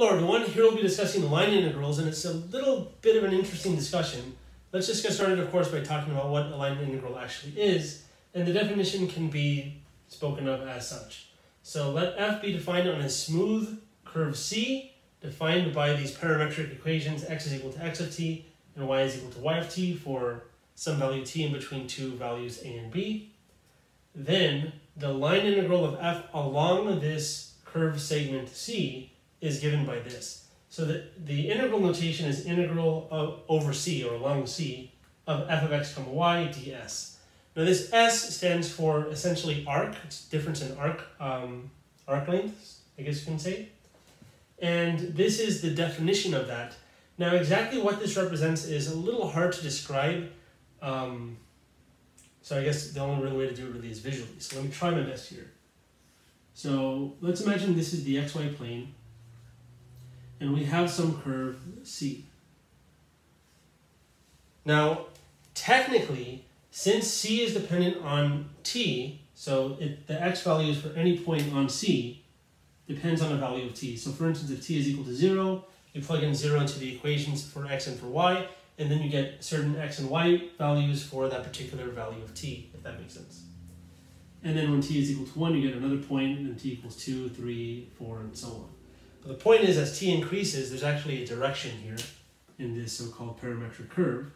Hello everyone, here we'll be discussing line integrals and it's a little bit of an interesting discussion. Let's just get started of course by talking about what a line integral actually is and the definition can be spoken of as such. So let f be defined on a smooth curve C defined by these parametric equations x is equal to x of t and y is equal to y of t for some value t in between two values a and b. Then the line integral of f along this curve segment C is given by this. So the, the integral notation is integral of, over c, or along c, of f of x comma y ds. Now this s stands for essentially arc, it's difference in arc, um, arc lengths, I guess you can say. And this is the definition of that. Now exactly what this represents is a little hard to describe. Um, so I guess the only real way to do it really is visually. So let me try my best here. So let's imagine this is the xy plane and we have some curve C. Now, technically, since C is dependent on t, so it, the x values for any point on C depends on a value of t. So for instance, if t is equal to 0, you plug in 0 into the equations for x and for y, and then you get certain x and y values for that particular value of t, if that makes sense. And then when t is equal to 1, you get another point, and then t equals 2, 3, 4, and so on. But the point is, as t increases, there's actually a direction here in this so-called parametric curve.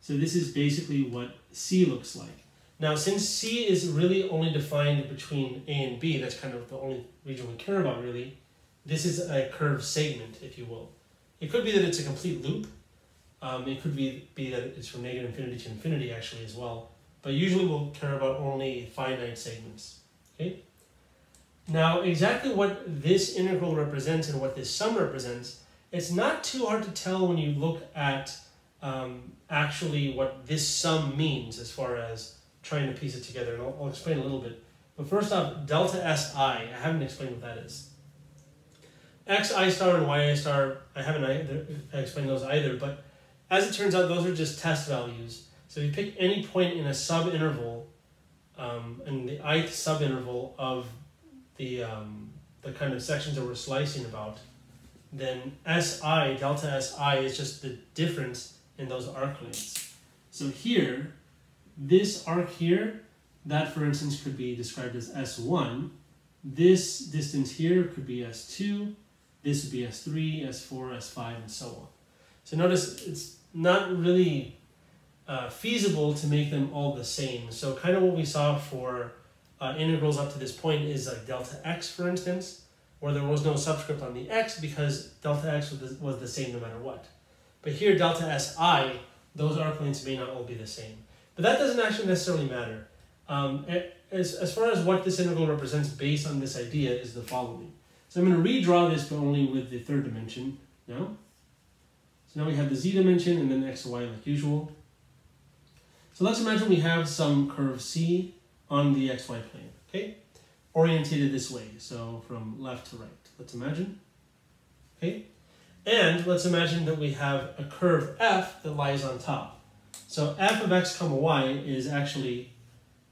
So this is basically what C looks like. Now, since C is really only defined between A and B, that's kind of the only region we care about really, this is a curve segment, if you will. It could be that it's a complete loop. Um, it could be, be that it's from negative infinity to infinity actually as well. But usually we'll care about only finite segments. Okay. Now, exactly what this integral represents and what this sum represents, it's not too hard to tell when you look at um, actually what this sum means as far as trying to piece it together. And I'll, I'll explain a little bit. But first off, delta Si, I haven't explained what that is. Xi star and Yi star, I haven't either, explained those either, but as it turns out, those are just test values. So if you pick any point in a subinterval, um, in the ith subinterval of the, um, the kind of sections that we're slicing about, then SI, delta SI, is just the difference in those arc lengths. So here, this arc here, that for instance could be described as S1. This distance here could be S2. This would be S3, S4, S5, and so on. So notice it's not really uh, feasible to make them all the same. So kind of what we saw for uh, integrals up to this point is like delta x, for instance, where there was no subscript on the x because delta x was the, was the same no matter what. But here, delta si, those arc lengths may not all be the same. But that doesn't actually necessarily matter. Um, as, as far as what this integral represents based on this idea is the following. So I'm going to redraw this, but only with the third dimension now. So now we have the z dimension and then x y like usual. So let's imagine we have some curve C on the xy plane, okay? Orientated this way, so from left to right. Let's imagine, okay? And let's imagine that we have a curve f that lies on top. So f of x comma y is actually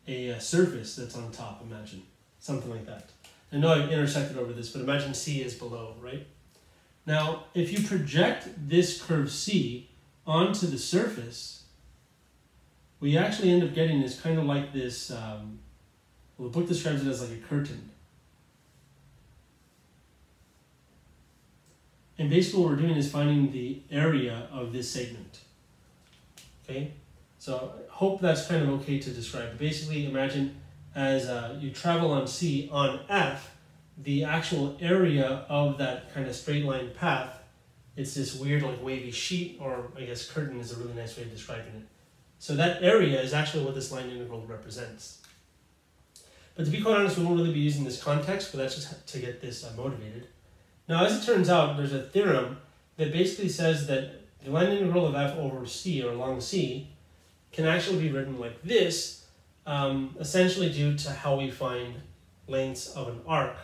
a, surface that's on top, imagine. Something like that. I know I've intersected over this, but imagine C is below, right? Now, if you project this curve C onto the surface, what you actually end up getting is kind of like this, um, well, the book describes it as like a curtain. And basically what we're doing is finding the area of this segment. Okay, so I hope that's kind of okay to describe. Basically, imagine as uh, you travel on C on F, the actual area of that kind of straight line path, it's this weird like wavy sheet, or I guess curtain is a really nice way of describing it. So that area is actually what this line integral represents. But to be quite honest, we won't really be using this context, but that's just to get this uh, motivated. Now, as it turns out, there's a theorem that basically says that the line integral of f over c, or along c, can actually be written like this, um, essentially due to how we find lengths of an arc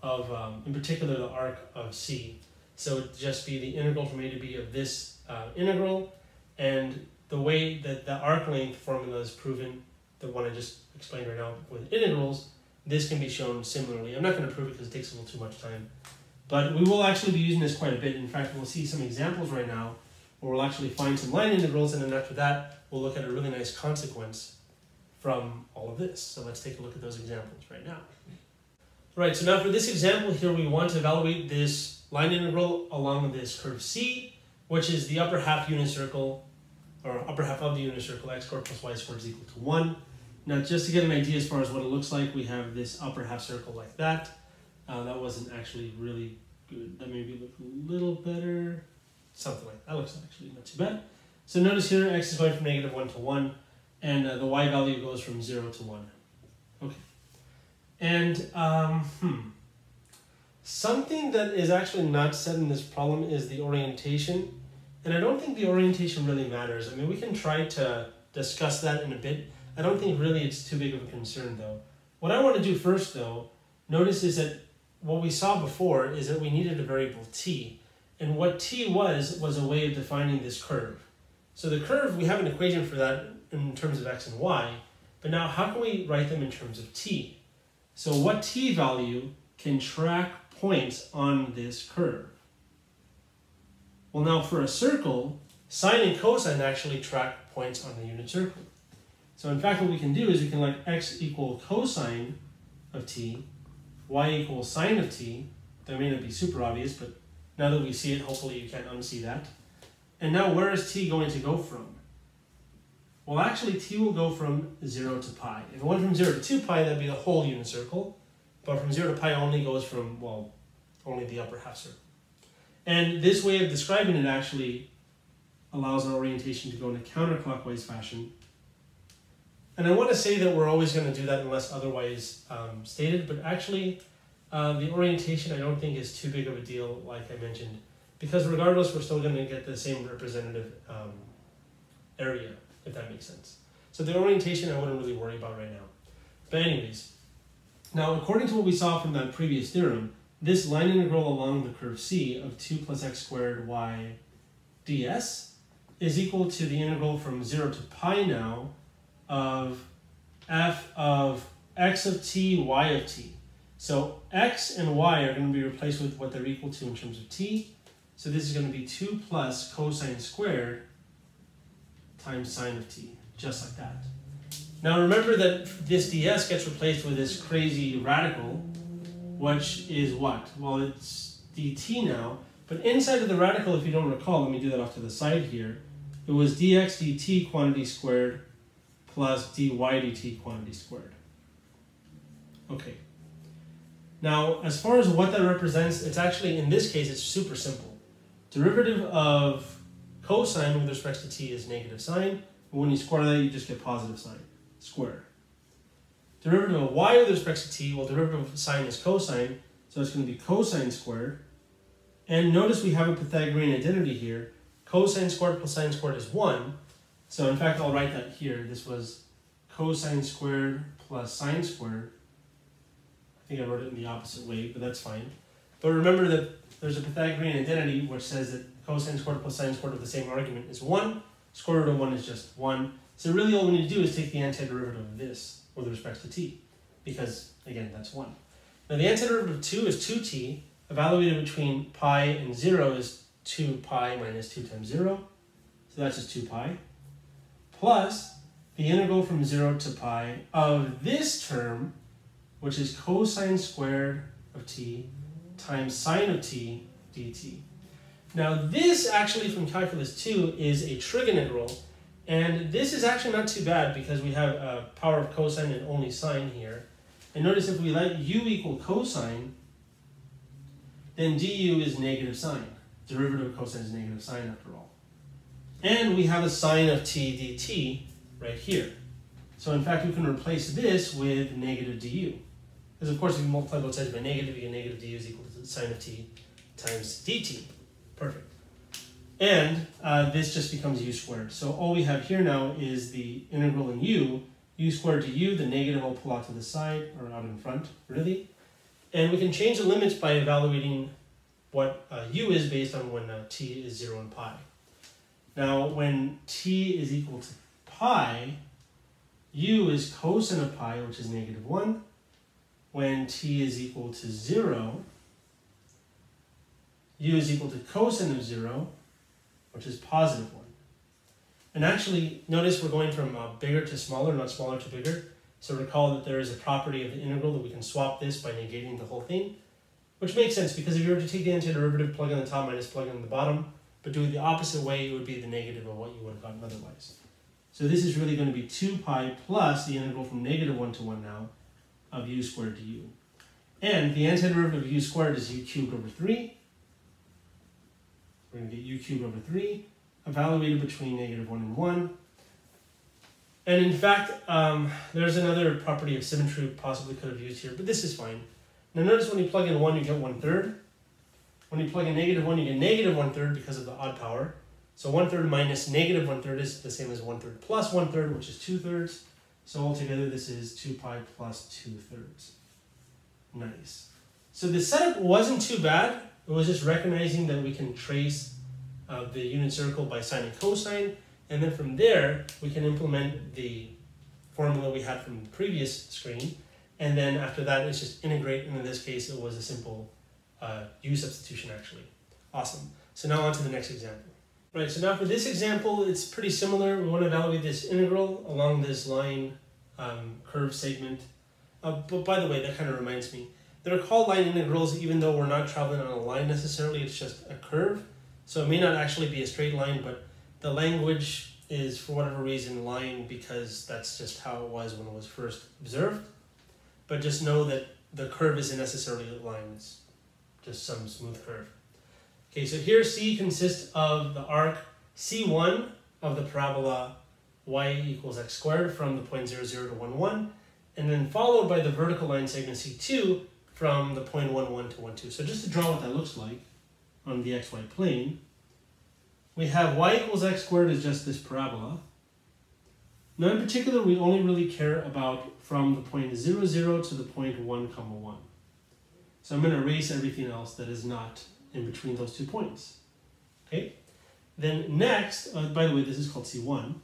of, um, in particular, the arc of c. So it'd just be the integral from a to b of this uh, integral, and the way that the arc length formula is proven, the one I just explained right now with integrals, this can be shown similarly. I'm not going to prove it because it takes a little too much time. But we will actually be using this quite a bit. In fact, we'll see some examples right now where we'll actually find some line integrals, and then after that, we'll look at a really nice consequence from all of this. So let's take a look at those examples right now. Right, so now for this example here, we want to evaluate this line integral along this curve C, which is the upper half unit circle, or upper half of the unit circle, x squared plus y squared is equal to 1. Now, just to get an idea as far as what it looks like, we have this upper half circle like that. Uh, that wasn't actually really good. That maybe look a little better. Something like that. that looks actually not too bad. So notice here, x is going from negative 1 to 1, and uh, the y value goes from 0 to 1. Okay. And, um, hmm. Something that is actually not said in this problem is the orientation. And I don't think the orientation really matters. I mean, we can try to discuss that in a bit. I don't think really it's too big of a concern though. What I want to do first though, notice is that what we saw before is that we needed a variable t. And what t was, was a way of defining this curve. So the curve, we have an equation for that in terms of x and y, but now how can we write them in terms of t? So what t value can track points on this curve? Well now for a circle, sine and cosine actually track points on the unit circle. So in fact, what we can do is we can let x equal cosine of t, y equal sine of t. That may not be super obvious, but now that we see it, hopefully you can't unsee that. And now where is t going to go from? Well, actually, t will go from 0 to pi. If it went from 0 to 2 pi, that'd be the whole unit circle. But from 0 to pi only goes from, well, only the upper half circle. And this way of describing it actually allows our orientation to go in a counterclockwise fashion and I want to say that we're always going to do that unless otherwise um, stated, but actually uh, the orientation I don't think is too big of a deal, like I mentioned, because regardless, we're still going to get the same representative um, area, if that makes sense. So the orientation I wouldn't really worry about right now. But anyways, now according to what we saw from that previous theorem, this line integral along the curve C of 2 plus x squared y ds is equal to the integral from 0 to pi now of f of x of t, y of t. So x and y are going to be replaced with what they're equal to in terms of t. So this is going to be 2 plus cosine squared times sine of t, just like that. Now remember that this ds gets replaced with this crazy radical, which is what? Well, it's dt now, but inside of the radical, if you don't recall, let me do that off to the side here, it was dx dt quantity squared plus dy dt quantity squared. Okay. Now, as far as what that represents, it's actually, in this case, it's super simple. Derivative of cosine with respect to t is negative sine. When you square that, you just get positive sine squared. Derivative of y with respect to t, well, derivative of sine is cosine, so it's going to be cosine squared. And notice we have a Pythagorean identity here. Cosine squared plus sine squared is 1. So in fact, I'll write that here. This was cosine squared plus sine squared. I think I wrote it in the opposite way, but that's fine. But remember that there's a Pythagorean identity which says that cosine squared plus sine squared of the same argument is 1. Square root of 1 is just 1. So really all we need to do is take the antiderivative of this with respect to t, because again, that's 1. Now the antiderivative of 2 is 2t, evaluated between pi and 0 is 2 pi minus 2 times 0, so that's just 2 pi plus the integral from 0 to pi of this term, which is cosine squared of t times sine of t dt. Now this actually from calculus 2 is a trig integral, and this is actually not too bad because we have a power of cosine and only sine here. And notice if we let u equal cosine, then du is negative sine. Derivative of cosine is negative sine after all. And we have a sine of t dt right here. So in fact, we can replace this with negative du. Because of course, if you multiply both sides by negative, you get negative du is equal to sine of t times dt. Perfect. And uh, this just becomes u squared. So all we have here now is the integral in u, u squared to u, the negative I'll pull out to the side, or out in front, really. And we can change the limits by evaluating what uh, u is based on when uh, t is 0 and pi. Now, when t is equal to pi, u is cosine of pi, which is negative 1. When t is equal to 0, u is equal to cosine of 0, which is positive 1. And actually, notice we're going from uh, bigger to smaller, not smaller to bigger. So recall that there is a property of the integral that we can swap this by negating the whole thing, which makes sense because if you were to take the antiderivative, plug in the top minus plug in the bottom, but do it the opposite way, it would be the negative of what you would have gotten otherwise. So this is really going to be 2 pi plus the integral from negative 1 to 1 now of u squared to u. And the antiderivative of u squared is u cubed over 3. We're going to get u cubed over 3, evaluated between negative 1 and 1. And in fact, um, there's another property of symmetry possibly could have used here, but this is fine. Now notice when you plug in 1, you get 1 third. When you plug in negative 1, you get negative 1 third because of the odd power. So 1 third minus negative 1 third is the same as 1 third plus 1 third, which is 2 thirds. So altogether, this is 2 pi plus 2 thirds. Nice. So the setup wasn't too bad. It was just recognizing that we can trace uh, the unit circle by sine and cosine. And then from there, we can implement the formula we had from the previous screen. And then after that, it's just integrate. And in this case, it was a simple uh, u substitution, actually. Awesome. So now on to the next example. Right, so now for this example, it's pretty similar. We want to evaluate this integral along this line um, curve segment. Uh, but by the way, that kind of reminds me. They're called line integrals even though we're not traveling on a line necessarily, it's just a curve. So it may not actually be a straight line, but the language is for whatever reason line because that's just how it was when it was first observed. But just know that the curve isn't necessarily a line, it's just some smooth curve. Okay, so here C consists of the arc C1 of the parabola y equals x squared from the point 0, 0 to 1, 1, and then followed by the vertical line segment C2 from the point 1, 1 to 1, 2. So just to draw what that looks like on the xy plane, we have y equals x squared is just this parabola. Now in particular, we only really care about from the point 0, 0 to the point 1, comma 1. So I'm going to erase everything else that is not in between those two points. Okay? Then next, uh, by the way, this is called C1,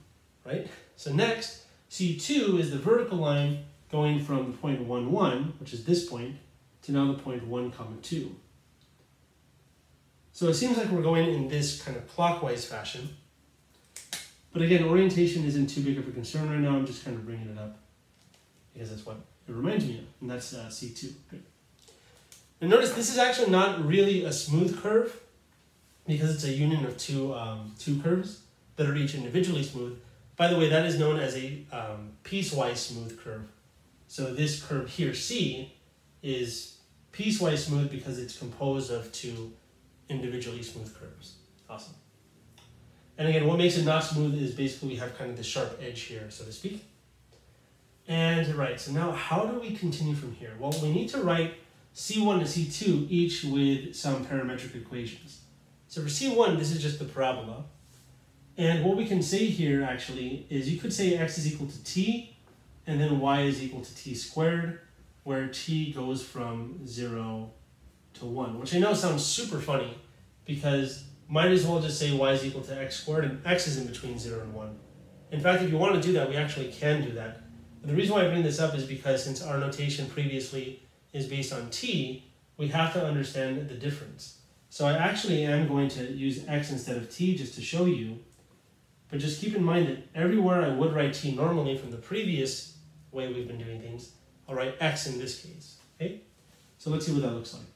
right? So next, C2 is the vertical line going from the point 1, 1, which is this point, to now the point 1, comma 2. So it seems like we're going in this kind of clockwise fashion. But again, orientation isn't too big of a concern right now. I'm just kind of bringing it up because that's what it reminds me of, and that's uh, C2. Good. And notice this is actually not really a smooth curve because it's a union of two, um, two curves that are each individually smooth. By the way, that is known as a um, piecewise smooth curve. So this curve here, C, is piecewise smooth because it's composed of two individually smooth curves. Awesome. And again, what makes it not smooth is basically we have kind of the sharp edge here, so to speak. And right, so now how do we continue from here? Well, we need to write C1 and C2 each with some parametric equations. So for C1, this is just the parabola. And what we can say here actually is you could say x is equal to t, and then y is equal to t squared, where t goes from 0 to 1, which I know sounds super funny because might as well just say y is equal to x squared, and x is in between 0 and 1. In fact, if you want to do that, we actually can do that. But the reason why I bring this up is because since our notation previously is based on t, we have to understand the difference. So I actually am going to use x instead of t just to show you, but just keep in mind that everywhere I would write t normally from the previous way we've been doing things, I'll write x in this case, okay? So let's see what that looks like.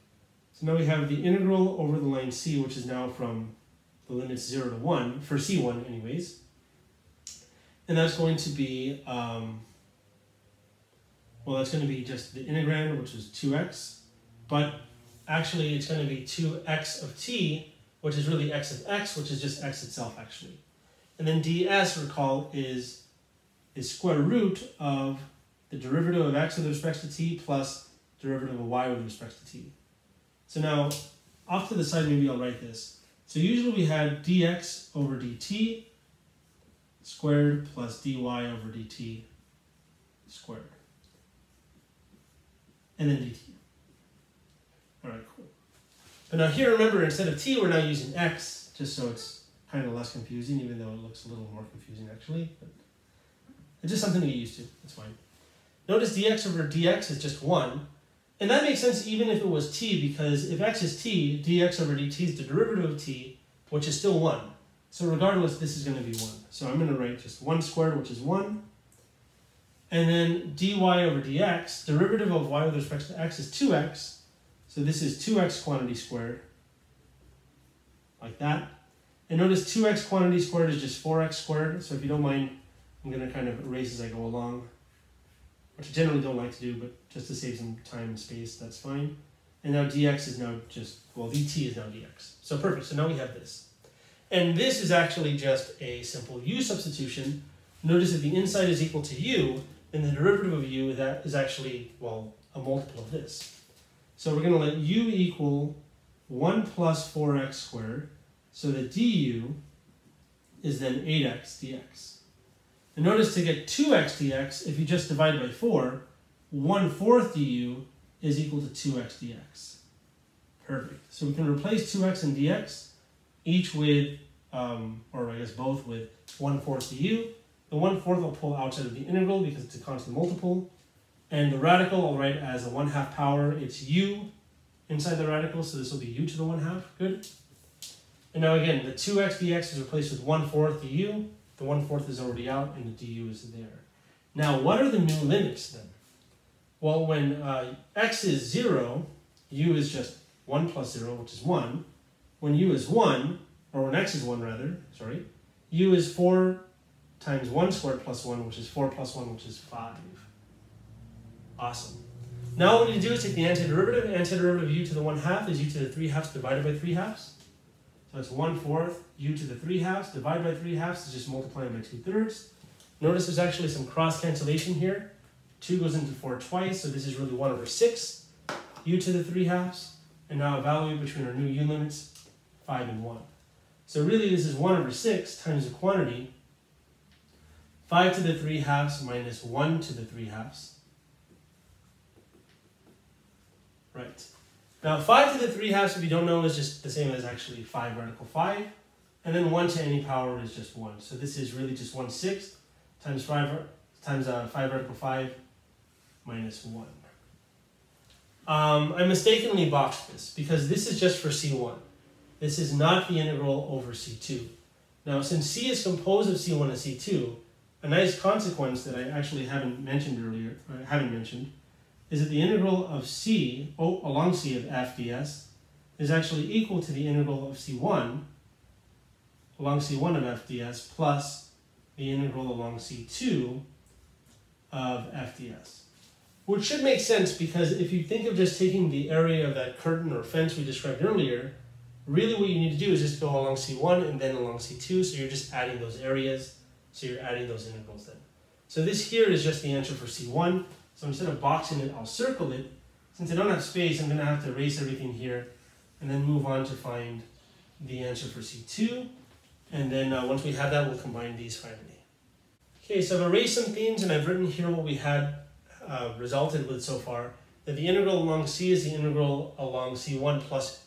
So now we have the integral over the line c, which is now from the limits 0 to 1, for c1 anyways. And that's going to be um, well, that's going to be just the integrand, which is 2x, but actually it's going to be 2x of t, which is really x of x, which is just x itself, actually. And then ds, recall, is the square root of the derivative of x with respect to t plus derivative of y with respect to t. So now, off to the side, maybe I'll write this. So usually we had dx over dt squared plus dy over dt squared and then dt. All right, cool. But now here, remember, instead of t, we're now using x, just so it's kind of less confusing, even though it looks a little more confusing actually. But it's just something to get used to. It's fine. Notice dx over dx is just 1. And that makes sense even if it was t, because if x is t, dx over dt is the derivative of t, which is still 1. So regardless, this is going to be 1. So I'm going to write just 1 squared, which is 1. And then dy over dx, derivative of y with respect to x is 2x. So this is 2x quantity squared, like that. And notice 2x quantity squared is just 4x squared. So if you don't mind, I'm going to kind of erase as I go along, which I generally don't like to do, but just to save some time and space, that's fine. And now dx is now just, well, dt is now dx. So perfect. So now we have this. And this is actually just a simple u substitution. Notice if the inside is equal to u, then the derivative of u that is actually, well, a multiple of this. So we're going to let u equal 1 plus 4x squared, so that du is then 8x dx. And notice to get 2x dx, if you just divide by 4, 1 fourth du is equal to 2x dx. Perfect. So we can replace 2x and dx, each with um, or I guess both with 1 fourth du. The 1 fourth I'll pull outside of the integral because it's a constant multiple. And the radical I'll write as a 1 half power. It's u inside the radical, so this will be u to the 1 half. Good. And now again, the 2x dx is replaced with 1 fourth du. The 1 fourth is already out and the du is there. Now, what are the new limits then? Well, when uh, x is 0, u is just 1 plus 0, which is 1. When u is 1, or when x is 1 rather, sorry, u is 4 times 1 squared plus 1, which is 4 plus 1, which is 5. Awesome. Now what we need to do is take the antiderivative. Antiderivative of u to the 1 half is u to the 3 halves divided by 3 halves. It's 1 fourth u to the 3 halves divided by 3 halves is just multiplying by 2 thirds. Notice there's actually some cross cancellation here. 2 goes into 4 twice, so this is really 1 over 6 u to the 3 halves. And now a value between our new u limits, 5 and 1. So really this is 1 over 6 times the quantity, 5 to the 3 halves minus 1 to the 3 halves. Right. Now 5 to the 3 halves, if you don't know, is just the same as actually 5 radical 5. And then 1 to any power is just 1. So this is really just 1 sixth times 5, times uh, 5 radical 5 minus 1. Um, I mistakenly boxed this because this is just for C1. This is not the integral over C2. Now, since C is composed of C1 and C2, a nice consequence that I actually haven't mentioned earlier, I haven't mentioned, is that the integral of C oh, along C of f ds is actually equal to the integral of C1 along C1 of f ds plus the integral along C2 of f ds. Which should make sense because if you think of just taking the area of that curtain or fence we described earlier Really what you need to do is just go along C1 and then along C2, so you're just adding those areas, so you're adding those integrals then. So this here is just the answer for C1, so instead of boxing it, I'll circle it. Since I don't have space, I'm going to have to erase everything here, and then move on to find the answer for C2, and then uh, once we have that, we'll combine these finally. Okay, so I've erased some things, and I've written here what we had uh, resulted with so far, that the integral along C is the integral along C1 plus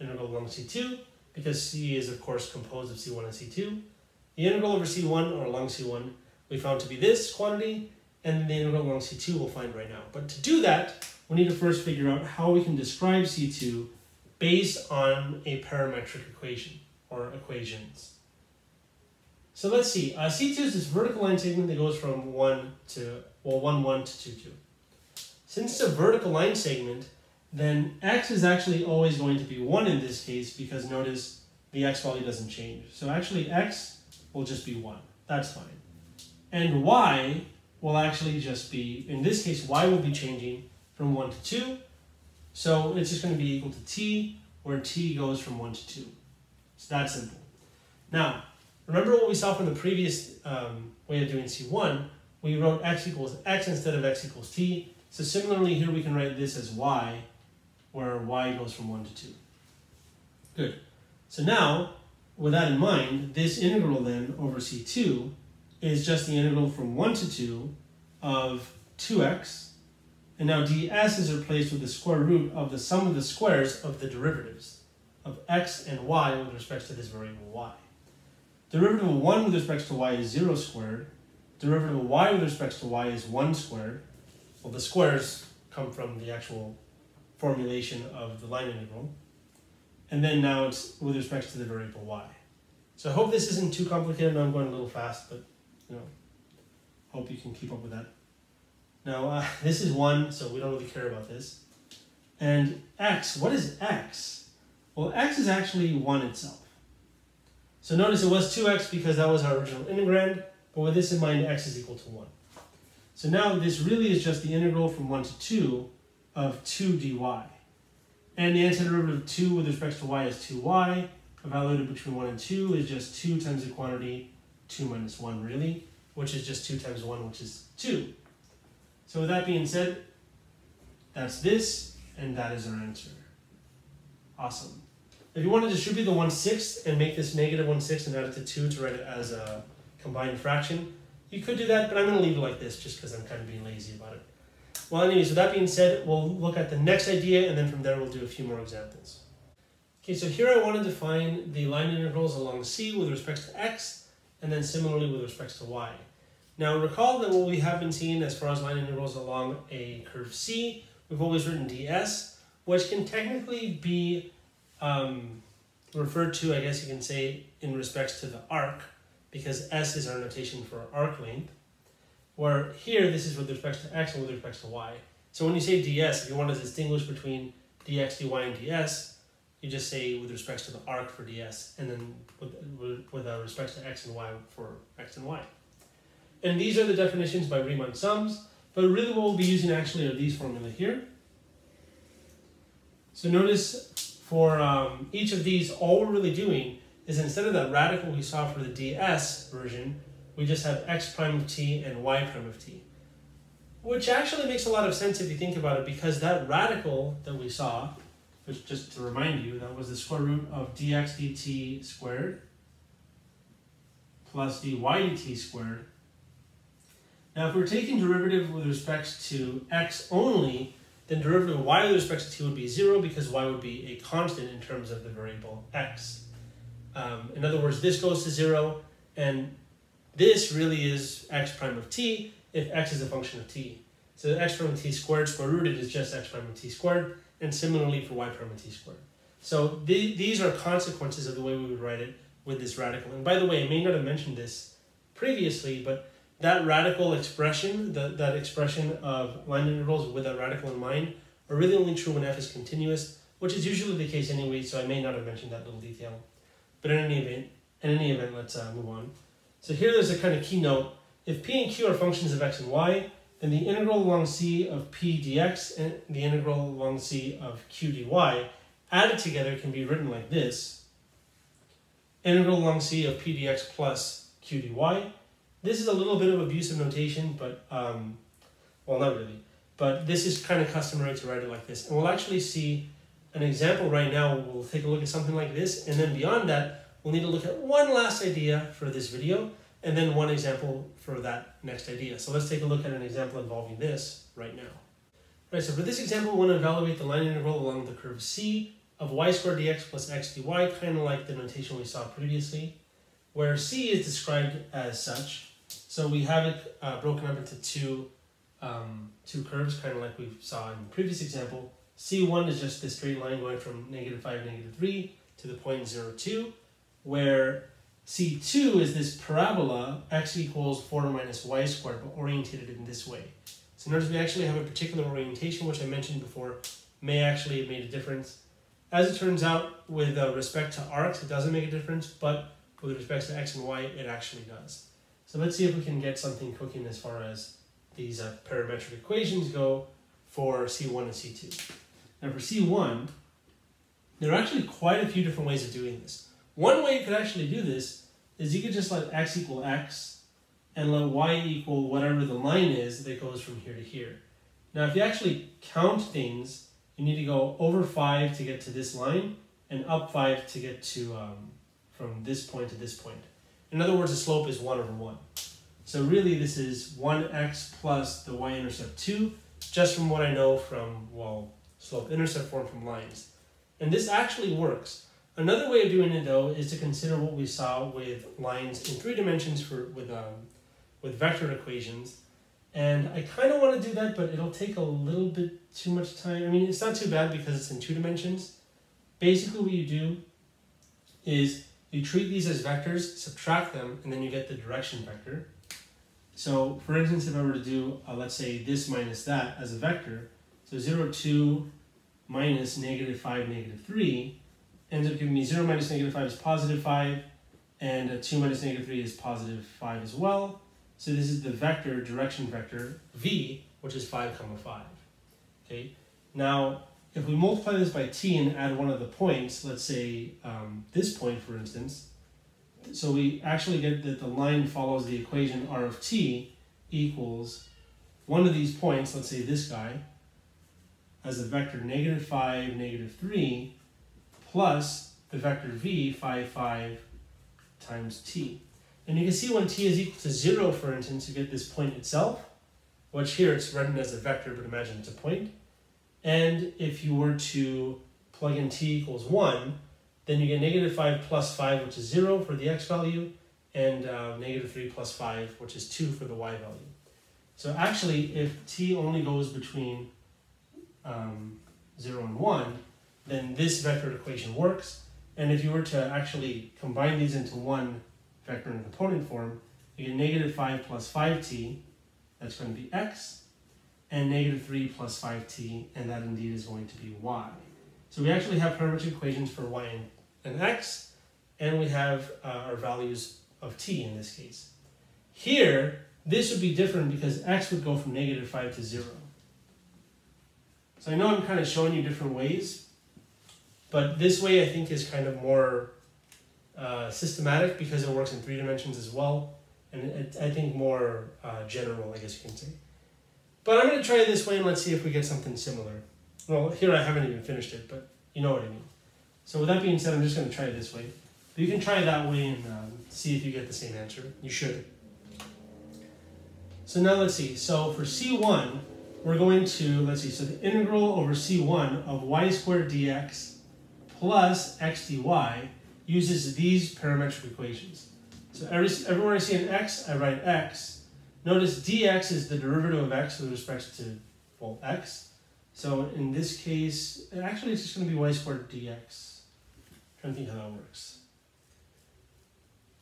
integral along C2, because C is of course composed of C1 and C2. The integral over C1 or along C1 we found to be this quantity, and the integral along C2 we'll find right now. But to do that, we need to first figure out how we can describe C2 based on a parametric equation or equations. So let's see, uh, C2 is this vertical line segment that goes from 1 to, well, 1, 1 to 2, 2. Since it's a vertical line segment, then x is actually always going to be 1 in this case because notice the x value doesn't change. So actually x will just be 1. That's fine. And y will actually just be, in this case, y will be changing from 1 to 2. So it's just going to be equal to t, where t goes from 1 to 2. It's that simple. Now, remember what we saw from the previous um, way of doing C1? We wrote x equals x instead of x equals t. So similarly here we can write this as y where y goes from 1 to 2. Good. So now, with that in mind, this integral then over c2 is just the integral from 1 to 2 of 2x, and now ds is replaced with the square root of the sum of the squares of the derivatives of x and y with respect to this variable y. Derivative of 1 with respect to y is 0 squared. Derivative of y with respect to y is 1 squared. Well, the squares come from the actual formulation of the line integral. And then now it's with respect to the variable y. So I hope this isn't too complicated. I'm going a little fast, but you know, hope you can keep up with that. Now, uh, this is 1, so we don't really care about this. And x, what is x? Well, x is actually 1 itself. So notice it was 2x because that was our original integrand, but with this in mind, x is equal to 1. So now this really is just the integral from 1 to 2 of 2 dy. And the antiderivative of 2 with respect to y is 2y. Evaluated between 1 and 2 is just 2 times the quantity 2 minus 1 really, which is just 2 times 1, which is 2. So with that being said, that's this, and that is our answer. Awesome. If you want to distribute the 1 6th and make this negative 1 6th and add it to 2 to write it as a combined fraction, you could do that, but I'm going to leave it like this just because I'm kind of being lazy about it. Well, anyways, with that being said, we'll look at the next idea, and then from there we'll do a few more examples. Okay, so here I want to define the line integrals along C with respect to x, and then similarly with respect to y. Now recall that what we have been seeing as far as line integrals along a curve C, we've always written ds, which can technically be um, referred to, I guess you can say, in respects to the arc, because s is our notation for arc length, where here this is with respect to x and with respect to y. So when you say ds, if you want to distinguish between dx, dy, and ds, you just say with respect to the arc for ds, and then with, with, with uh, respect to x and y for x and y. And these are the definitions by Riemann sums, but really what we'll be using actually are these formula here. So notice for um, each of these, all we're really doing is instead of that radical we saw for the ds version, we just have x prime of t and y prime of t. Which actually makes a lot of sense if you think about it, because that radical that we saw, which just to remind you, that was the square root of dx dt squared plus dy dt squared. Now if we're taking derivative with respect to x only, then derivative of y with respect to t would be 0 because y would be a constant in terms of the variable x. Um, in other words, this goes to 0, and this really is x prime of t if x is a function of t. So x prime of t squared square rooted is just x prime of t squared, and similarly for y prime of t squared. So th these are consequences of the way we would write it with this radical. And by the way, I may not have mentioned this previously, but that radical expression, the, that expression of line integrals with that radical in mind, are really only true when f is continuous, which is usually the case anyway, so I may not have mentioned that little detail. But in any event, in any event, let's uh, move on. So here there's a kind of keynote. If p and q are functions of x and y, then the integral along c of p dx and the integral along c of q dy added together can be written like this. Integral along c of p dx plus q dy. This is a little bit of abusive notation, but, um, well, not really. But this is kind of customary to write it like this. And we'll actually see an example right now. We'll take a look at something like this. And then beyond that, we'll need to look at one last idea for this video and then one example for that next idea. So let's take a look at an example involving this right now. Right, so for this example, we want to evaluate the line integral along the curve C of y squared dx plus x dy, kind of like the notation we saw previously, where C is described as such. So we have it uh, broken up into two, um, two curves, kind of like we saw in the previous example. C1 is just the straight line going from negative 5, negative 3 to the point 0, 2 where C2 is this parabola, x equals 4 minus y squared, but orientated in this way. So notice we actually have a particular orientation, which I mentioned before, may actually have made a difference. As it turns out, with uh, respect to arcs, it doesn't make a difference, but with respect to x and y, it actually does. So let's see if we can get something cooking as far as these uh, parametric equations go for C1 and C2. Now for C1, there are actually quite a few different ways of doing this. One way you could actually do this is you could just let x equal x and let y equal whatever the line is that goes from here to here. Now, if you actually count things, you need to go over 5 to get to this line and up 5 to get to um, from this point to this point. In other words, the slope is 1 over 1. So really this is 1x plus the y-intercept 2, just from what I know from, well, slope-intercept form from lines. And this actually works. Another way of doing it though is to consider what we saw with lines in three dimensions for with um, with vector equations, And I kind of want to do that, but it'll take a little bit too much time. I mean, it's not too bad because it's in two dimensions. Basically, what you do is you treat these as vectors, subtract them, and then you get the direction vector. So, for instance, if I were to do, uh, let's say, this minus that as a vector, so 0, 2 minus negative 5, negative 3, ends up giving me 0 minus negative 5 is positive 5, and uh, 2 minus negative 3 is positive 5 as well. So this is the vector, direction vector, v, which is 5 comma 5. Okay. Now, if we multiply this by t and add one of the points, let's say um, this point, for instance, so we actually get that the line follows the equation r of t equals one of these points, let's say this guy, as a vector negative 5, negative 3, plus the vector v, 5, 5, times t. And you can see when t is equal to 0, for instance, you get this point itself, which here it's written as a vector, but imagine it's a point. And if you were to plug in t equals 1, then you get negative 5 plus 5, which is 0 for the x value, and uh, negative 3 plus 5, which is 2 for the y value. So actually, if t only goes between um, 0 and 1, then this vector equation works. And if you were to actually combine these into one vector in component form, you get negative 5 plus 5t, that's going to be x, and negative 3 plus 5t, and that indeed is going to be y. So we actually have parametric equations for y and, and x, and we have uh, our values of t in this case. Here, this would be different because x would go from negative 5 to 0. So I know I'm kind of showing you different ways, but this way I think is kind of more uh, systematic because it works in three dimensions as well, and it, I think more uh, general, I guess you can say. But I'm going to try it this way and let's see if we get something similar. Well, here I haven't even finished it, but you know what I mean. So with that being said, I'm just going to try it this way. But you can try it that way and um, see if you get the same answer. You should. So now let's see. So for C1, we're going to, let's see, so the integral over C1 of y squared dx plus x dy uses these parametric equations. So every, everywhere I see an x, I write x. Notice dx is the derivative of x with respect to, well, x. So in this case, actually it's just going to be y squared dx. I'm trying to think how that works.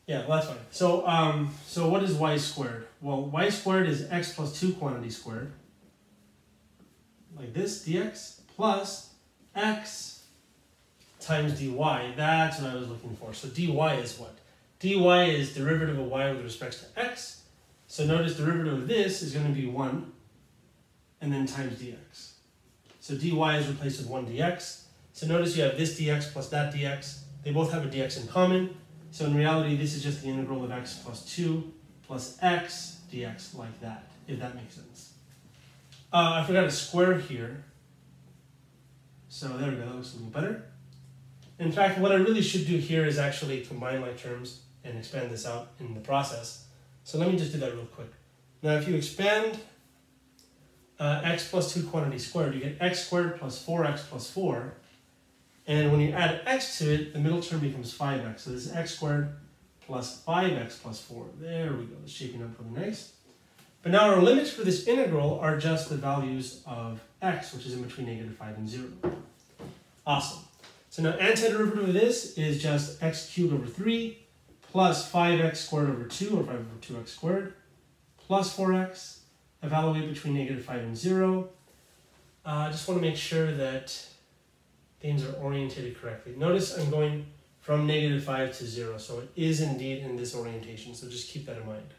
Yeah, well, that's fine. So, um, so what is y squared? Well, y squared is x plus 2 quantity squared, like this, dx, plus x times dy. That's what I was looking for. So dy is what? dy is derivative of y with respect to x. So notice derivative of this is going to be 1 and then times dx. So dy is replaced with 1 dx. So notice you have this dx plus that dx. They both have a dx in common. So in reality, this is just the integral of x plus 2 plus x dx like that, if that makes sense. Uh, I forgot a square here. So there we go, that looks a little better. In fact, what I really should do here is actually combine my terms and expand this out in the process. So let me just do that real quick. Now if you expand uh, x plus 2 quantity squared, you get x squared plus 4x plus 4. And when you add x to it, the middle term becomes 5x. So this is x squared plus 5x plus 4. There we go. It's shaping up really nice. But now our limits for this integral are just the values of x, which is in between negative 5 and 0. Awesome. So now antiderivative of this is just x cubed over 3 plus 5x squared over 2, or 5 over 2x squared, plus 4x. Evaluate between negative 5 and 0. Uh, I uh, just want to make sure that things are orientated correctly. Notice I'm going from negative 5 to 0, so it is indeed in this orientation, so just keep that in mind.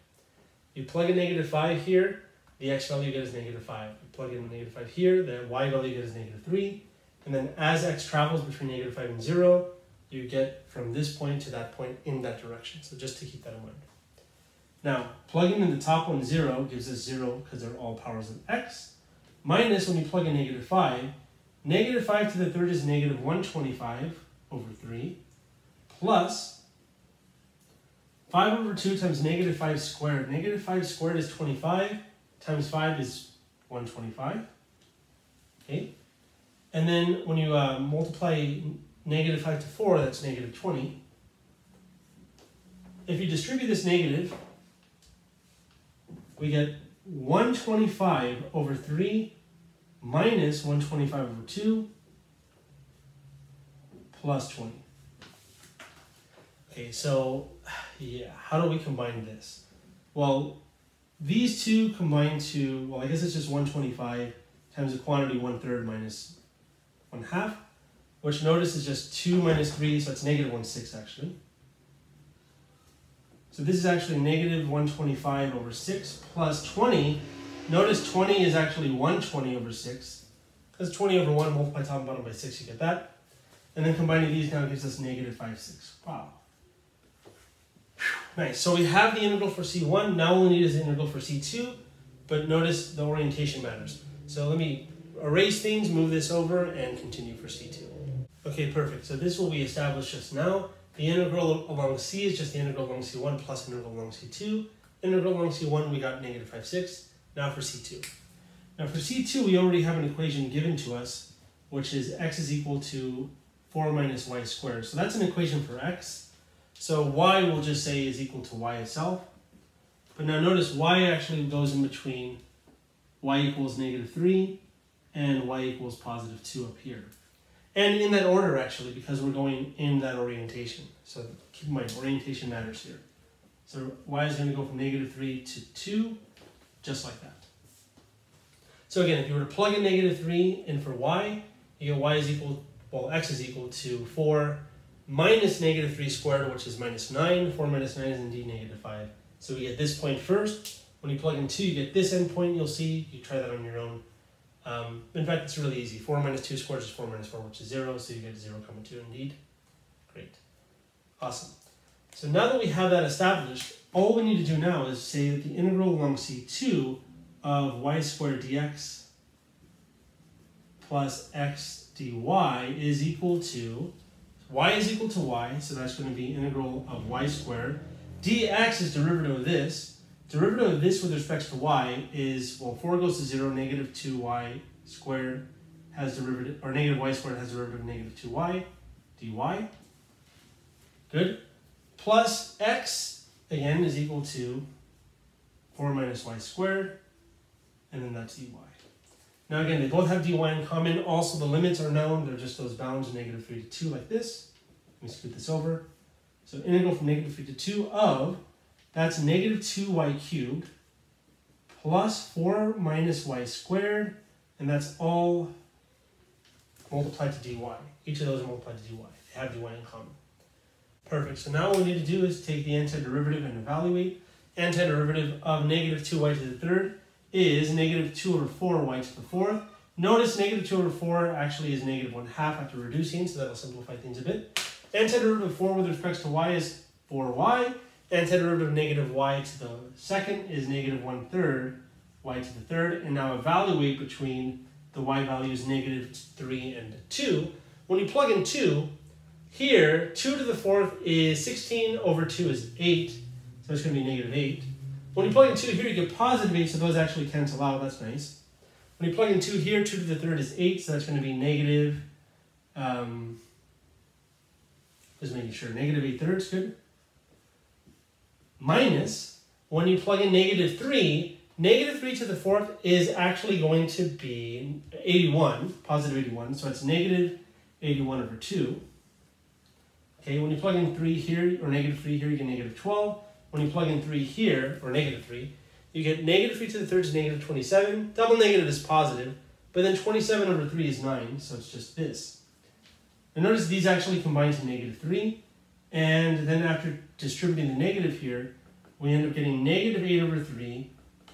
You plug in negative 5 here, the x value you get is negative 5. You plug in negative 5 here, the y value you get is negative 3. And then as x travels between negative 5 and 0, you get from this point to that point in that direction. So just to keep that in mind. Now, plugging in the top one 0 gives us 0 because they're all powers of x. Minus when you plug in negative 5, negative 5 to the third is negative 125 over 3, plus 5 over 2 times negative 5 squared. Negative 5 squared is 25, times 5 is 125. Okay, and then when you uh, multiply negative 5 to 4, that's negative 20. If you distribute this negative, we get 125 over 3 minus 125 over 2 plus 20. Okay, so yeah, how do we combine this? Well, these two combine to, well, I guess it's just 125 times the quantity 1 third minus 1 half, which notice is just 2 minus 3, so it's negative 1 6 actually. So this is actually negative 125 over 6 plus 20. Notice 20 is actually 120 over 6. Because 20 over 1 multiplied top and bottom by 6, you get that. And then combining these now gives us negative 5 6. Wow. Nice. So we have the integral for C1. Now all we need is the integral for C2. But notice the orientation matters. So let me erase things, move this over, and continue for C2. Okay, perfect. So this will be established just now. The integral along C is just the integral along C1 plus integral along C2. Integral along C1, we got negative 5, 6. Now for C2. Now for C2, we already have an equation given to us, which is x is equal to 4 minus y squared. So that's an equation for x. So y we'll just say is equal to y itself. But now notice y actually goes in between y equals negative 3 and y equals positive 2 up here. And in that order, actually, because we're going in that orientation. So keep in mind, orientation matters here. So y is going to go from negative 3 to 2, just like that. So again, if you were to plug in negative 3 in for y, you get y is equal, well, x is equal to 4 minus negative 3 squared, which is minus 9. 4 minus 9 is indeed negative 5. So we get this point first. When you plug in 2, you get this endpoint, you'll see. You try that on your own. Um, in fact, it's really easy. 4 minus 2 squared is 4 minus 4, which is 0, so you get 0 comma 2 indeed. Great. Awesome. So now that we have that established, all we need to do now is say that the integral along C2 of y squared dx plus x dy is equal to, y is equal to y, so that's going to be integral of y squared. dx is derivative of this, Derivative of this with respect to y is, well, 4 goes to 0, negative 2y squared has derivative, or negative y squared has derivative of negative 2y dy. Good. Plus x, again, is equal to 4 minus y squared, and then that's dy. Now again, they both have dy in common. Also, the limits are known. They're just those bounds, negative 3 to 2, like this. Let me scoot this over. So integral from negative 3 to 2 of that's negative 2y cubed plus 4 minus y squared, and that's all multiplied to dy. Each of those are multiplied to dy. They have dy in common. Perfect. So now what we need to do is take the antiderivative and evaluate. Antiderivative of negative 2y to the third is negative 2 over 4y to the fourth. Notice negative 2 over 4 actually is negative 1 half after reducing, so that'll simplify things a bit. Antiderivative of 4 with respect to y is 4y. Antiderivative of negative y to the second is negative one third y to the third. And now evaluate between the y values negative 3 and 2. When you plug in 2, here 2 to the fourth is 16 over 2 is 8. So it's going to be negative 8. When you plug in 2 here, you get positive 8, so those actually cancel out. That's nice. When you plug in 2 here, 2 to the third is 8, so that's going to be negative, um, just making sure, negative 8 thirds, good minus, when you plug in negative 3, negative 3 to the fourth is actually going to be 81, positive 81, so it's negative 81 over 2. Okay, when you plug in 3 here, or negative 3 here, you get negative 12. When you plug in 3 here, or negative 3, you get negative 3 to the third is negative 27. Double negative is positive, but then 27 over 3 is 9, so it's just this. And notice these actually combine to negative 3. And then after distributing the negative here, we end up getting negative 8 over 3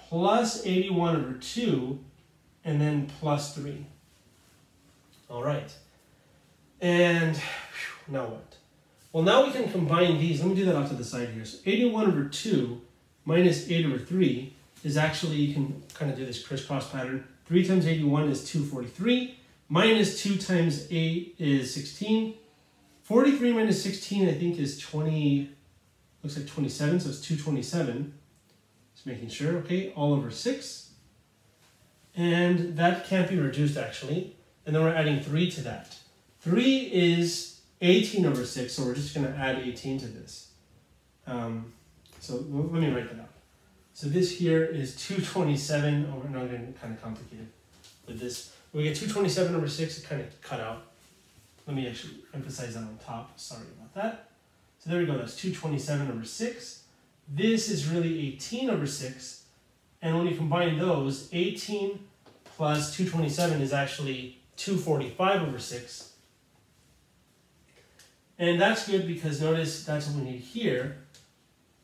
plus 81 over 2 and then plus 3. All right. And whew, now what? Well, now we can combine these. Let me do that off to the side here. So 81 over 2 minus 8 over 3 is actually, you can kind of do this crisscross pattern. 3 times 81 is 243. Minus 2 times 8 is 16. 43 minus 16, I think, is 20, looks like 27, so it's 227. Just making sure, okay, all over 6. And that can't be reduced, actually. And then we're adding 3 to that. 3 is 18 over 6, so we're just going to add 18 to this. Um, so let me write that out. So this here is 227 over, no, getting kind of complicated with this. We get 227 over 6, it kind of cut out. Let me actually emphasize that on top. Sorry about that. So there we go, that's 227 over 6. This is really 18 over 6. And when you combine those, 18 plus 227 is actually 245 over 6. And that's good because notice that's what we need here.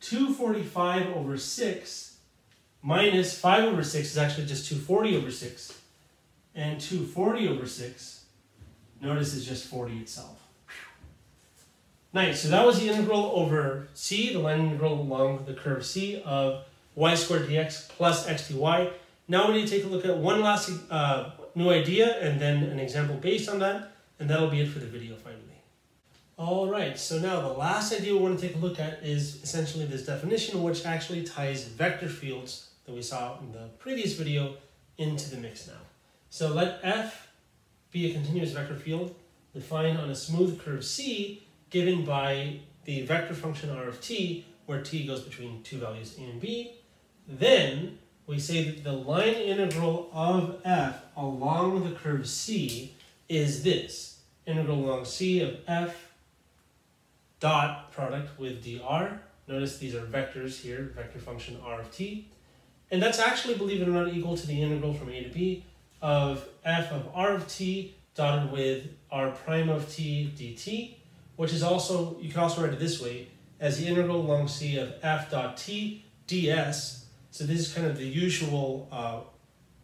245 over 6 minus 5 over 6 is actually just 240 over 6. And 240 over 6, notice it's just 40 itself. Nice, so that was the integral over c, the line integral along the curve c of y squared dx plus x dy. Now we need to take a look at one last uh, new idea and then an example based on that, and that'll be it for the video finally. All right, so now the last idea we want to take a look at is essentially this definition which actually ties vector fields that we saw in the previous video into the mix now. So let f be a continuous vector field defined on a smooth curve C given by the vector function r of t where t goes between two values a and b. Then we say that the line integral of f along the curve C is this. Integral along C of f dot product with dr. Notice these are vectors here, vector function r of t. And that's actually, believe it or not, equal to the integral from a to b of f of r of t dotted with r prime of t dt, which is also, you can also write it this way, as the integral along c of f dot t ds. So this is kind of the usual uh,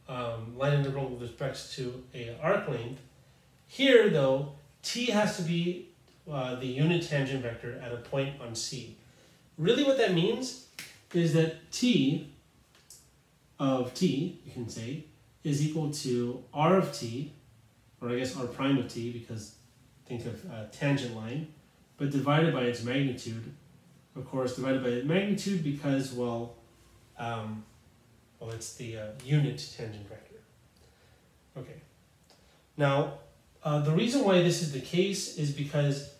um, line integral with respect to a arc length. Here, though, t has to be uh, the unit tangent vector at a point on C. Really what that means is that t of t, you can say, is equal to r of t, or I guess r prime of t, because think of tangent line, but divided by its magnitude. Of course, divided by its magnitude because, well, um, well, it's the uh, unit tangent vector. Okay. Now, uh, the reason why this is the case is because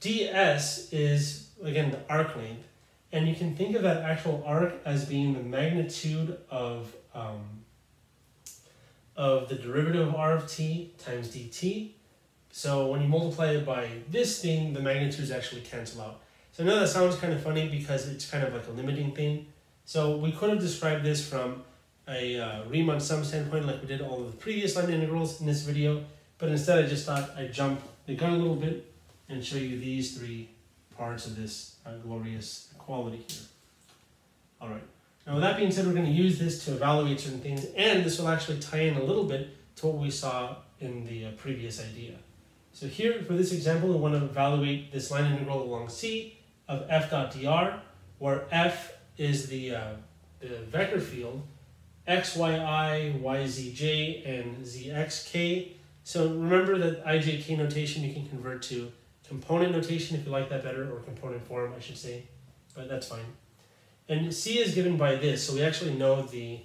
ds is, again, the arc length, and you can think of that actual arc as being the magnitude of, um, of the derivative of r of t times dt. So when you multiply it by this thing, the magnitudes actually cancel out. So I know that sounds kind of funny because it's kind of like a limiting thing. So we could have described this from a uh, Riemann sum standpoint like we did all of the previous line integrals in this video, but instead I just thought I'd jump the gun a little bit and show you these three parts of this uh, glorious equality here. All right. Now with that being said, we're going to use this to evaluate certain things, and this will actually tie in a little bit to what we saw in the uh, previous idea. So here, for this example, we want to evaluate this line integral along C of f dot dr, where f is the, uh, the vector field, x, y, i, y, z, j, and zxk. So remember that ijk notation you can convert to component notation if you like that better, or component form, I should say, but that's fine. And C is given by this, so we actually know the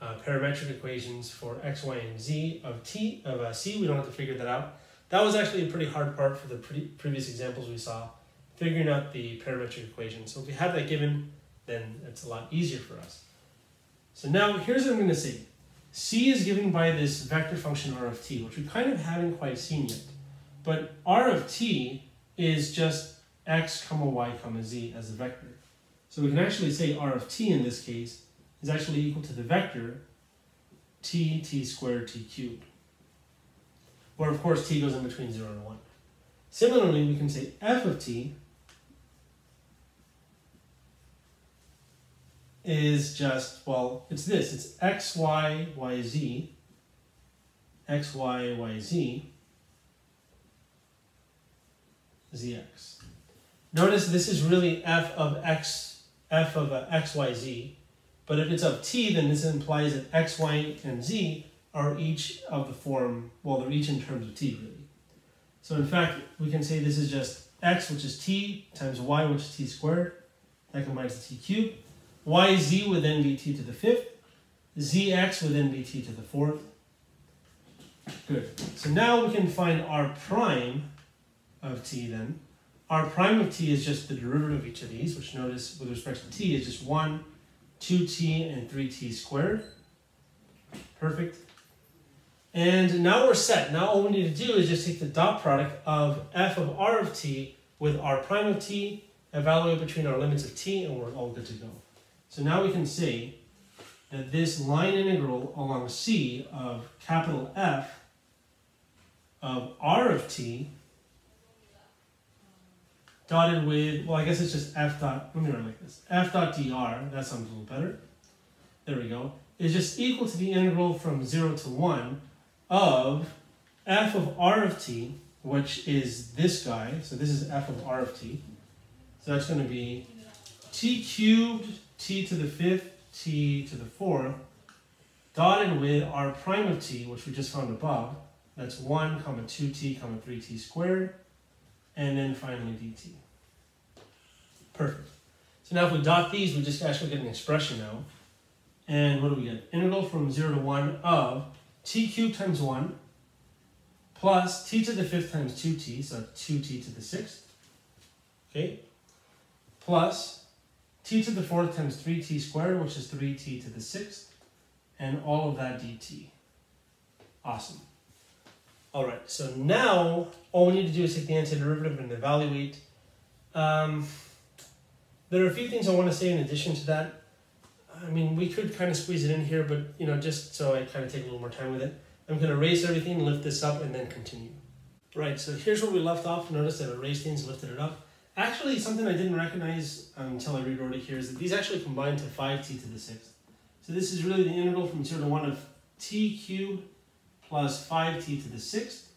uh, parametric equations for x, y, and z of t of uh, C. We don't have to figure that out. That was actually a pretty hard part for the pre previous examples we saw, figuring out the parametric equation. So if we have that given, then it's a lot easier for us. So now here's what I'm going to say. C is given by this vector function r of t, which we kind of haven't quite seen yet. But r of t is just x comma y comma z as a vector. So we can actually say r of t in this case is actually equal to the vector t t squared t cubed. Where of course t goes in between 0 and 1. Similarly, we can say f of t is just, well, it's this. It's x, y, y, z, x, y, y, z, zx. Notice this is really f of x, f of x, y, z. But if it's of t, then this implies that x, y, and z are each of the form, well, they're each in terms of t, really. So in fact, we can say this is just x, which is t, times y, which is t squared. That combines to t cubed. yz would then be t to the fifth. zx would then be t to the fourth. Good. So now we can find r prime of t then. R prime of t is just the derivative of each of these, which notice with respect to t is just 1 2t, and 3t squared. Perfect. And now we're set. Now all we need to do is just take the dot product of f of r of t with r prime of t, evaluate between our limits of t, and we're all good to go. So now we can say that this line integral along c of capital F of r of t dotted with, well, I guess it's just f dot, let me write like this, f dot dr, that sounds a little better. There we go. Is just equal to the integral from 0 to 1 of f of r of t, which is this guy, so this is f of r of t. So that's going to be t cubed t to the fifth t to the fourth dotted with r prime of t, which we just found above. That's 1 comma 2t comma 3t squared and then finally dt. Perfect. So now if we dot these, we just actually get an expression now. And what do we get? Integral from 0 to 1 of t cubed times 1 plus t to the fifth times 2t, so 2t to the sixth, okay, plus t to the fourth times 3t squared, which is 3t to the sixth, and all of that dt. Awesome. All right, so now all we need to do is take the antiderivative and evaluate. Um, there are a few things I want to say in addition to that. I mean, we could kind of squeeze it in here, but you know, just so I kind of take a little more time with it. I'm going to erase everything, lift this up, and then continue. Right, so here's where we left off. Notice that I erased things, lifted it up. Actually, something I didn't recognize until I rewrote it here is that these actually combine to 5t to the 6th. So this is really the integral from 0 to 1 of t cubed plus 5t to the sixth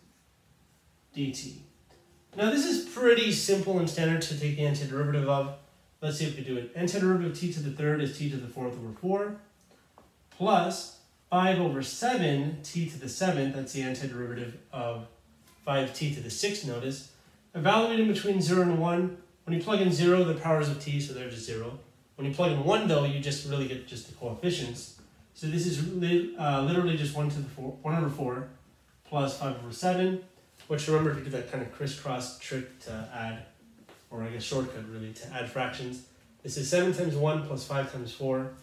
dt. Now this is pretty simple and standard to take the antiderivative of. Let's see if we do it. Antiderivative of t to the third is t to the fourth over 4 plus 5 over 7 t to the seventh, that's the antiderivative of 5t to the sixth, notice. Evaluating between 0 and 1, when you plug in 0, the powers of t, so they're just 0. When you plug in 1, though, you just really get just the coefficients. So this is uh, literally just 1 to the 4, 1 over 4 plus 5 over 7, which remember to do that kind of crisscross trick to add, or I guess shortcut really, to add fractions. This is 7 times 1 plus 5 times 4,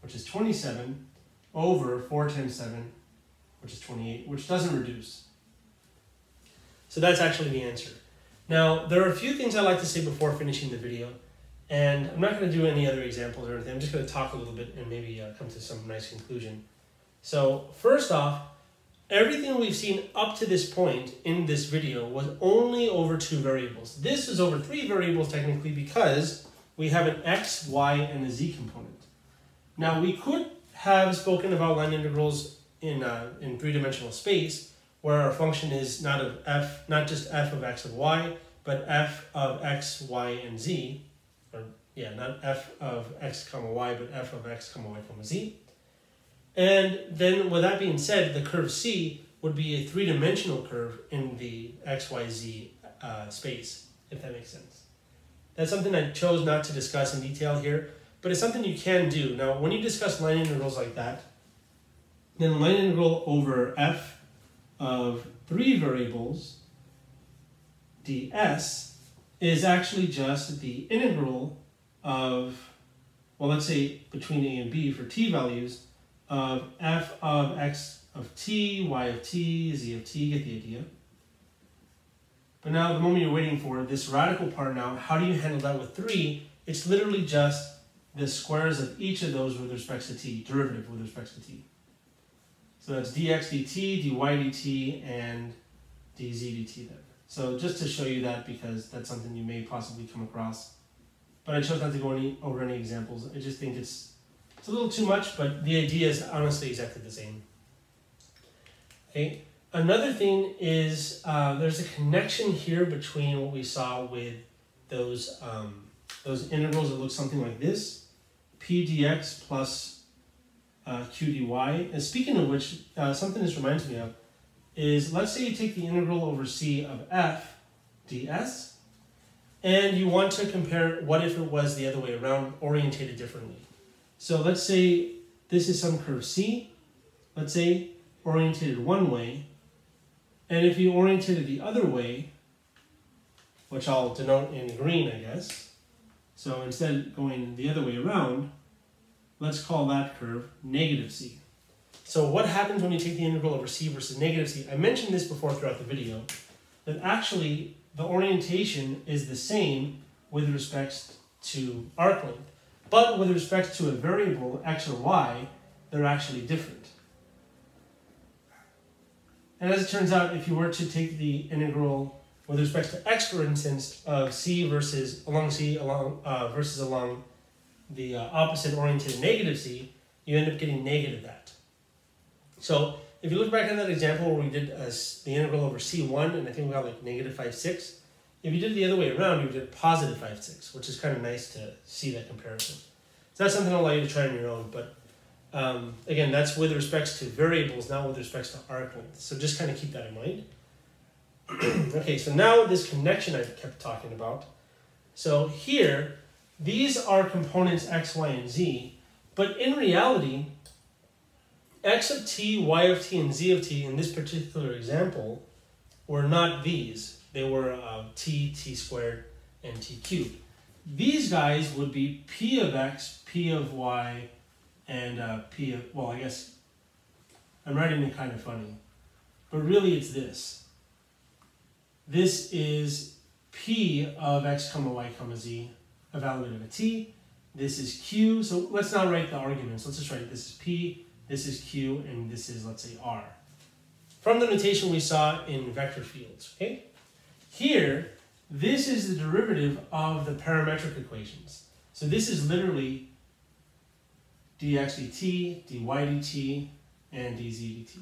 which is 27, over 4 times 7, which is 28, which doesn't reduce. So that's actually the answer. Now, there are a few things I like to say before finishing the video. And I'm not going to do any other examples or anything. I'm just going to talk a little bit and maybe uh, come to some nice conclusion. So first off, everything we've seen up to this point in this video was only over two variables. This is over three variables technically because we have an x, y, and a z component. Now we could have spoken about line integrals in, uh, in three-dimensional space where our function is not of f, not just f of x of y, but f of x, y, and z, or yeah, not f of x comma y, but f of x comma y comma z. And then with that being said, the curve C would be a three-dimensional curve in the xyz uh, space, if that makes sense. That's something I chose not to discuss in detail here, but it's something you can do. Now, when you discuss line integrals like that, then line integral over f of three variables ds is actually just the integral of, well, let's say between a and b for t values of f of x of t, y of t, z of t, get the idea. But now the moment you're waiting for this radical part now, how do you handle that with 3? It's literally just the squares of each of those with respect to t, derivative with respect to t. So that's dx dt, dy dt, and dz dt there. So just to show you that because that's something you may possibly come across but I chose not to go any, over any examples. I just think it's, it's a little too much, but the idea is honestly exactly the same. Okay. Another thing is uh, there's a connection here between what we saw with those um, those integrals that look something like this, p dx plus uh, q dy. And speaking of which, uh, something this reminds me of is let's say you take the integral over c of f ds, and you want to compare what if it was the other way around, orientated differently. So let's say this is some curve C, let's say orientated one way, and if you orientate it the other way, which I'll denote in green, I guess, so instead going the other way around, let's call that curve negative c. So what happens when you take the integral over c versus negative c? I mentioned this before throughout the video, that actually the orientation is the same with respect to arc length. But with respect to a variable, x or y, they're actually different. And as it turns out, if you were to take the integral with respect to x, for instance, of c versus along c along uh, versus along the uh, opposite oriented negative c, you end up getting negative that. So if you look back at that example where we did uh, the integral over c1, and I think we got like negative 5, 6, if you did it the other way around, you would get positive 5, 6, which is kind of nice to see that comparison. So that's something I'll allow you to try on your own, but um, again, that's with respects to variables, not with respects to arc length. So just kind of keep that in mind. okay, so now this connection I kept talking about. So here, these are components x, y, and z, but in reality, x of t, y of t, and z of t in this particular example were not these. They were uh, t, t squared, and t cubed. These guys would be p of x, p of y, and uh, p of, well, I guess I'm writing it kind of funny, but really it's this. This is p of x comma y comma z, evaluated at t. This is q, so let's not write the arguments. Let's just write this is p, this is q, and this is, let's say, r. From the notation we saw in vector fields, okay? Here, this is the derivative of the parametric equations. So this is literally dx dt, dy dt, and dz dt.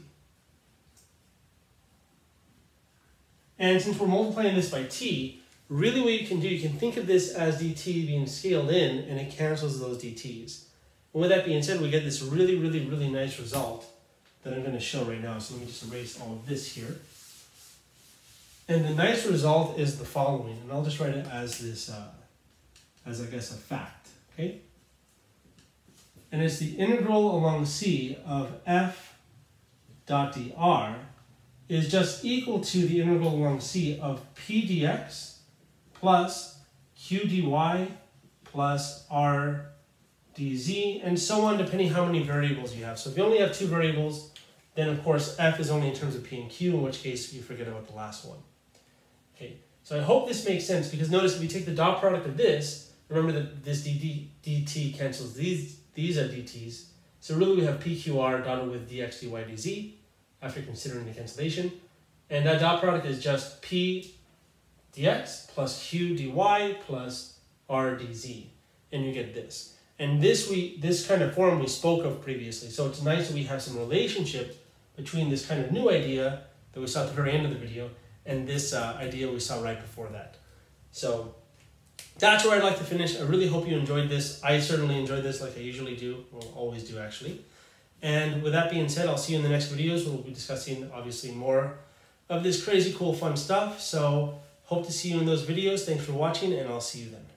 And since we're multiplying this by t, really what you can do, you can think of this as dt being scaled in, and it cancels those dt's. And with that being said, we get this really, really, really nice result that I'm going to show right now. So let me just erase all of this here. And the nice result is the following, and I'll just write it as this, uh, as I guess a fact, okay? and it's the integral along C of f dot dr is just equal to the integral along C of p dx plus q dy plus r dz and so on depending how many variables you have. So if you only have two variables, then of course f is only in terms of p and q, in which case you forget about the last one. Okay, so I hope this makes sense because notice if you take the dot product of this, remember that this dt, dt cancels these these are dt's. So really we have PQR done with dx, dy, dz after considering the cancellation. And that dot product is just P dx plus Q dy plus R dz. And you get this. And this we this kind of form we spoke of previously. So it's nice that we have some relationship between this kind of new idea that we saw at the very end of the video and this uh, idea we saw right before that. So that's where I'd like to finish. I really hope you enjoyed this. I certainly enjoyed this like I usually do, or always do actually. And with that being said, I'll see you in the next videos. We'll be discussing obviously more of this crazy cool fun stuff. So hope to see you in those videos. Thanks for watching and I'll see you then.